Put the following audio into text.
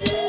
Yeah.